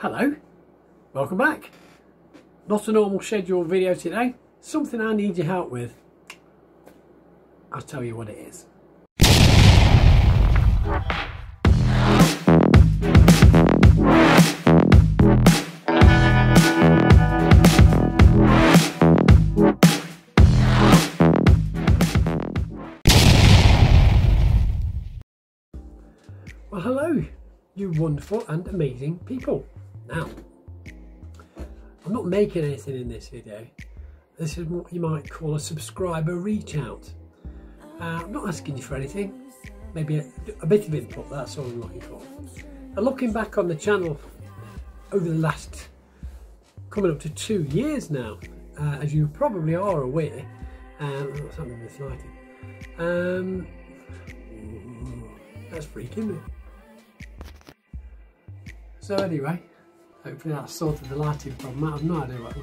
Hello, welcome back. Not a normal scheduled video today, something I need your help with. I'll tell you what it is. Well, hello, you wonderful and amazing people. Now, I'm not making anything in this video. This is what you might call a subscriber reach out. Uh, I'm not asking you for anything, maybe a, a bit of input, that's all I'm looking for. And looking back on the channel over the last, coming up to two years now, uh, as you probably are aware, um, what's happening with lighting? Um, that's freaking me. So anyway, hopefully that sorted the lighting problem. I've no idea what.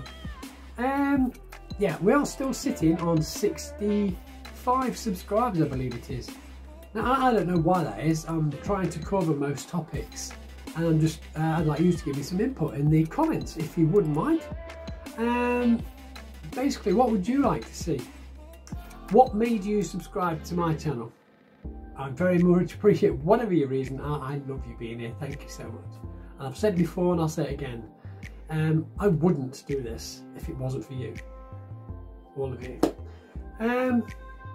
Um, yeah, we are still sitting on 65 subscribers, I believe it is. Now I, don't know why that is. I'm trying to cover most topics, and I'm just uh, I'd like you to give me some input in the comments if you wouldn't mind. Um, basically, what would you like to see? What made you subscribe to my channel? I very much appreciate whatever your reason. I, I love you being here. Thank you so much. I've said before and I'll say it again. Um, I wouldn't do this if it wasn't for you. All of you. Um,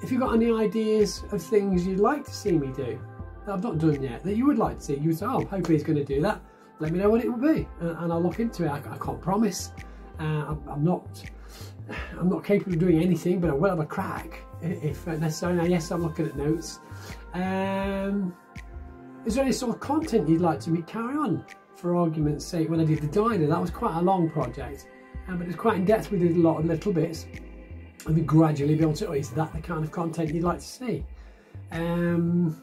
if you've got any ideas of things you'd like to see me do that I've not done yet, that you would like to see, you would say, oh, hopefully he's going to do that. Let me know what it will be, and, and I'll look into it. I, I can't promise. Uh, I'm, I'm, not. I'm not capable of doing anything, but I will have a crack if necessary. Now, yes, I'm looking at notes. Um, is there any sort of content you'd like to me carry on? For argument's sake, when I did the diner, that was quite a long project, um, but it's quite in depth. We did a lot of little bits, and we gradually built it. Is that the kind of content you'd like to see? Um,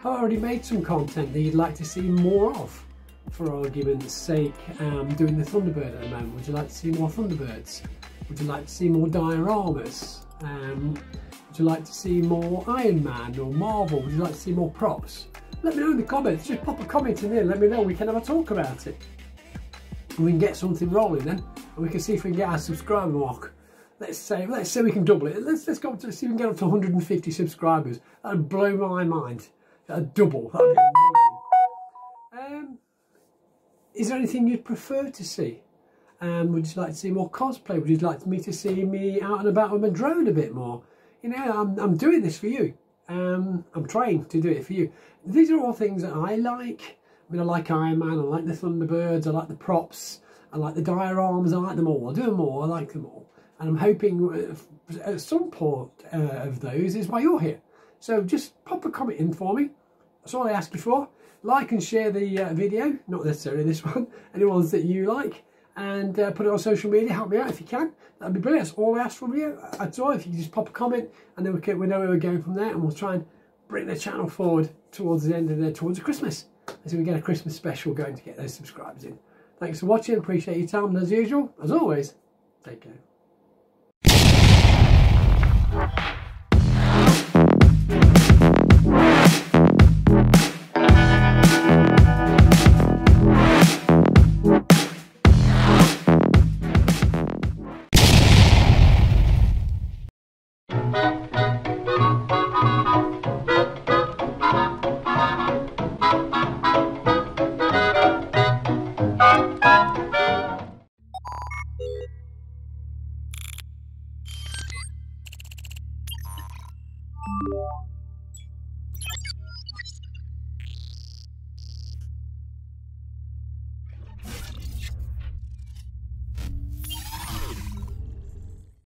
I've already made some content that you'd like to see more of, for argument's sake. Um, doing the Thunderbird at the moment. Would you like to see more Thunderbirds? Would you like to see more dioramas? Um, you like to see more Iron Man or Marvel? Would you like to see more props? let me know in the comments. Just pop a comment in there let me know. We can have a talk about it. We can get something rolling then. And we can see if we can get our subscriber mark. Let's say let's say we can double it. Let's let's go up to see if we can get up to 150 subscribers. That'd blow my mind. That'd double. That'd be amazing. Um, is there anything you'd prefer to see? Um, would you like to see more cosplay? Would you like me to see me out and about with my drone a bit more? You know, I'm, I'm doing this for you. Um, I'm trying to do it for you. These are all things that I like. I mean, I like Iron Man, I like the Thunderbirds, I like the props, I like the dioramas, I like them all. I do them all, I like them all. And I'm hoping uh, at some point uh, of those is why you're here. So just pop a comment in for me. That's all I ask you for. Like and share the uh, video, not necessarily this one, any ones that you like and uh, put it on social media. Help me out if you can. That'd be brilliant. That's all I ask from you. That's all. If you just pop a comment and then we, can, we know where we're going from there and we'll try and bring the channel forward towards the end of the, towards the Christmas. As we get a Christmas special going to get those subscribers in. Thanks for watching. Appreciate your time. And as usual, as always, take care.